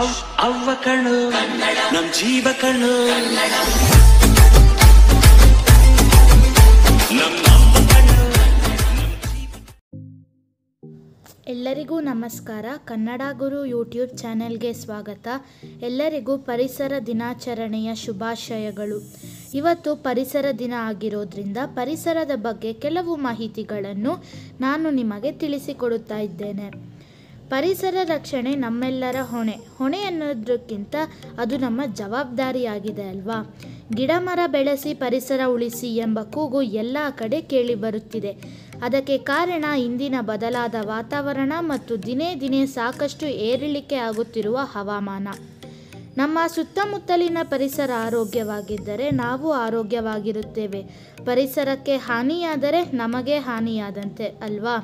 ಅವ್, ಅವ್ವ ಕಣು ನಮ್ ಜೀವ ಕಣು ಎಲ್ಲರಿಗೂ ನಮಸ್ಕಾರ. ಕನ್ನಡ ಗುರು ಯೂಟ್ಯೂಬ್ ಚಾನೆಲ್ಗೆ ಸ್ವಾಗತ. ಎಲ್ಲರಿಗೂ ಪರಿಸರ ದಿನಾಚರಣೆಯ ಶುಭಾಶಯಗಳು. ಇವತ್ತು ಪರಿಸರ ದಿನ ಆಗಿರೋದ್ರಿಂದ ಪರಿಸರದ ಬಗ್ಗೆ ಕೆಲವು ಮಾಹಿತಿಗಳನ್ನು ನಾನು ನಿಮಗೆ ತಿಳಿಸಿಕೊಡುತ್ತಾ ಇದ್ದೇನೆ. ಪರಿಸರ ರಕ್ಷಣೆ ನಮ್ಮೆಲ್ಲರ ಹೊಣೆ. ಹೊಣೆ ಅನ್ನೋದಕ್ಕಿಂತ ಅದು ನಮ್ಮ ಜವಾಬ್ದಾರಿಯಾಗಿದೆ ಅಲ್ವಾ? ಗಿಡ ಮರ ಬೆಳೆಸಿ ಪರಿಸರ ಉಳಿಸಿ ಎಂಬ ಕೂಗು ಎಲ್ಲ ಕಡೆ ಕೇಳಿ ಬರುತ್ತಿದೆ. ಅದಕ್ಕೆ ಕಾರಣ ಇಂದಿನ ಬದಲಾದ ವಾತಾವರಣ ಮತ್ತು ದಿನೇ ದಿನೇ ಸಾಕಷ್ಟು ಏರಿಳಿಕೆ ಆಗುತ್ತಿರುವ ಹವಾಮಾನ. ನಮ್ಮ ಸುತ್ತಮುತ್ತಲಿನ ಪರಿಸರ ಆರೋಗ್ಯವಾಗಿದ್ದರೆ ನಾವು ಆರೋಗ್ಯವಾಗಿರುತ್ತೇವೆ. ಪರಿಸರಕ್ಕೆ ಹಾನಿಯಾದರೆ ನಮಗೆ ಹಾನಿಯಾದಂತೆ, ಅಲ್ವಾ?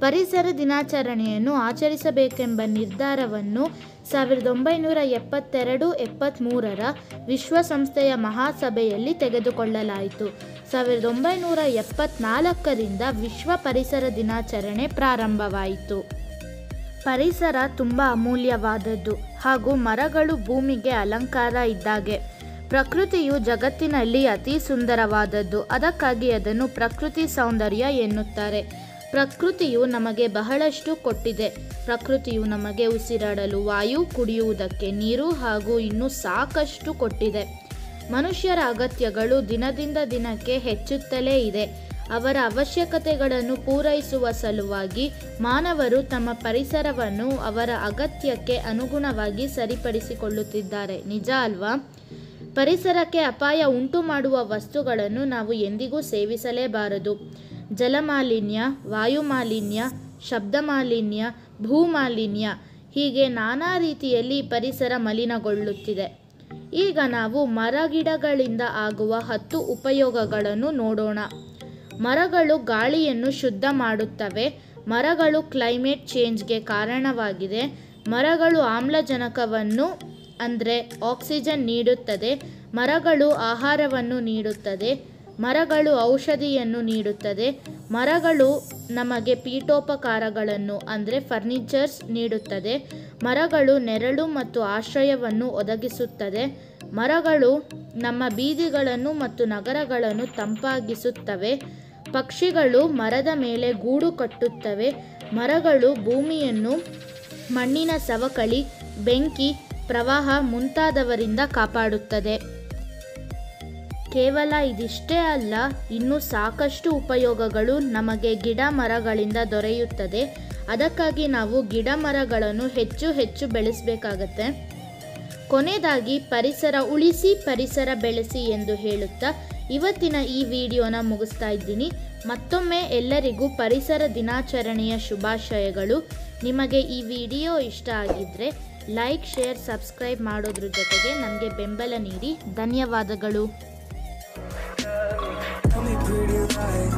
ಪರಿಸರ ದಿನಾಚರಣೆಯನ್ನು ಆಚರಿಸಬೇಕೆಂಬ ನಿರ್ಧಾರವನ್ನು ಸಾವಿರದ ಒಂಬೈನೂರ ಎಪ್ಪತ್ತೆರಡು ಎಪ್ಪತ್ತ್ಮೂರರ ವಿಶ್ವಸಂಸ್ಥೆಯ ಮಹಾಸಭೆಯಲ್ಲಿ ತೆಗೆದುಕೊಳ್ಳಲಾಯಿತು. ಸಾವಿರದ ಒಂಬೈನೂರ ಎಪ್ಪತ್ನಾಲ್ಕರಿಂದ ವಿಶ್ವ ಪರಿಸರ ದಿನಾಚರಣೆ ಪ್ರಾರಂಭವಾಯಿತು. ಪರಿಸರ ತುಂಬ ಅಮೂಲ್ಯವಾದದ್ದು ಹಾಗೂ ಮರಗಳು ಭೂಮಿಗೆ ಅಲಂಕಾರ ಇದ್ದಾಗೆ. ಪ್ರಕೃತಿಯು ಜಗತ್ತಿನಲ್ಲಿ ಅತಿ ಸುಂದರವಾದದ್ದು, ಅದಕ್ಕಾಗಿ ಅದನ್ನು ಪ್ರಕೃತಿ ಸೌಂದರ್ಯ ಎನ್ನುತ್ತಾರೆ. ಪ್ರಕೃತಿಯು ನಮಗೆ ಬಹಳಷ್ಟು ಕೊಟ್ಟಿದೆ. ಪ್ರಕೃತಿಯು ನಮಗೆ ಉಸಿರಾಡಲು ವಾಯು, ಕುಡಿಯುವುದಕ್ಕೆ ನೀರು ಹಾಗೂ ಇನ್ನೂ ಸಾಕಷ್ಟು ಕೊಟ್ಟಿದೆ. ಮನುಷ್ಯರ ಅಗತ್ಯಗಳು ದಿನದಿಂದ ದಿನಕ್ಕೆ ಹೆಚ್ಚುತ್ತಲೇ ಇದೆ. ಅವರ ಅವಶ್ಯಕತೆಗಳನ್ನು ಪೂರೈಸುವ ಸಲುವಾಗಿ ಮಾನವರು ತಮ್ಮ ಪರಿಸರವನ್ನು ಅವರ ಅಗತ್ಯಕ್ಕೆ ಅನುಗುಣವಾಗಿ ಸರಿಪಡಿಸಿಕೊಳ್ಳುತ್ತಿದ್ದಾರೆ. ನಿಜ ಅಲ್ವಾ? ಪರಿಸರಕ್ಕೆ ಅಪಾಯ ಉಂಟು ಮಾಡುವ ವಸ್ತುಗಳನ್ನು ನಾವು ಎಂದಿಗೂ ಸೇವಿಸಲೇಬಾರದು. ಜಲಮಾಲಿನ್ಯ, ವಾಯುಮಾಲಿನ್ಯ ಶಬ್ದ ಮಾಲಿನ್ಯ ಭೂಮಾಲಿನ್ಯ ಹೀಗೆ ನಾನಾ ರೀತಿಯಲ್ಲಿ ಪರಿಸರ ಮಲಿನಗೊಳ್ಳುತ್ತಿದೆ. ಈಗ ನಾವು ಮರಗಿಡಗಳಿಂದ ಆಗುವ ಹತ್ತು ಉಪಯೋಗಗಳನ್ನು ನೋಡೋಣ. ಮರಗಳು ಗಾಳಿಯನ್ನು ಶುದ್ಧ ಮಾಡುತ್ತವೆ. ಮರಗಳು ಕ್ಲೈಮೇಟ್ ಚೇಂಜ್ಗೆ ಕಾರಣವಾಗಿದೆ. ಮರಗಳು ಆಮ್ಲಜನಕವನ್ನು, ಅಂದರೆ ಆಕ್ಸಿಜನ್ ನೀಡುತ್ತದೆ. ಮರಗಳು ಆಹಾರವನ್ನು ನೀಡುತ್ತದೆ. ಮರಗಳು ಔಷಧಿಯನ್ನು ನೀಡುತ್ತದೆ. ಮರಗಳು ನಮಗೆ ಪೀಠೋಪಕಾರಗಳನ್ನು, ಅಂದರೆ ಫರ್ನಿಚರ್ಸ್ ನೀಡುತ್ತದೆ. ಮರಗಳು ನೆರಳು ಮತ್ತು ಆಶ್ರಯವನ್ನು ಒದಗಿಸುತ್ತದೆ. ಮರಗಳು ನಮ್ಮ ಬೀದಿಗಳನ್ನು ಮತ್ತು ನಗರಗಳನ್ನು ತಂಪಾಗಿಸುತ್ತವೆ. ಪಕ್ಷಿಗಳು ಮರದ ಮೇಲೆ ಗೂಡು ಕಟ್ಟುತ್ತವೆ. ಮರಗಳು ಭೂಮಿಯನ್ನು ಮಣ್ಣಿನ ಸವಕಳಿ, ಬೆಂಕಿ, ಪ್ರವಾಹ ಮುಂತಾದವರಿಂದ ಕಾಪಾಡುತ್ತದೆ. ಕೇವಲ ಇದಿಷ್ಟೇ ಅಲ್ಲ, ಇನ್ನೂ ಸಾಕಷ್ಟು ಉಪಯೋಗಗಳು ನಮಗೆ ಗಿಡ ಮರಗಳಿಂದ ದೊರೆಯುತ್ತದೆ. ಅದಕ್ಕಾಗಿ ನಾವು ಗಿಡ ಮರಗಳನ್ನು ಹೆಚ್ಚು ಹೆಚ್ಚು ಬೆಳೆಸಬೇಕಾಗತ್ತೆ. ಕೊನೆಯದಾಗಿ, ಪರಿಸರ ಉಳಿಸಿ, ಪರಿಸರ ಬೆಳೆಸಿ ಎಂದು ಹೇಳುತ್ತಾ ಇವತ್ತಿನ ಈ ವಿಡಿಯೋನ ಮುಗಿಸ್ತಾ ಇದ್ದೀನಿ. ಮತ್ತೊಮ್ಮೆ ಎಲ್ಲರಿಗೂ ಪರಿಸರ ದಿನಾಚರಣೆಯ ಶುಭಾಶಯಗಳು. ನಿಮಗೆ ಈ ವಿಡಿಯೋ ಇಷ್ಟ ಆಗಿದ್ದರೆ ಲೈಕ್, ಶೇರ್, ಸಬ್ಸ್ಕ್ರೈಬ್ ಮಾಡೋದ್ರ ಜೊತೆಗೆ ನಮಗೆ ಬೆಂಬಲ ನೀಡಿ. ಧನ್ಯವಾದಗಳು. life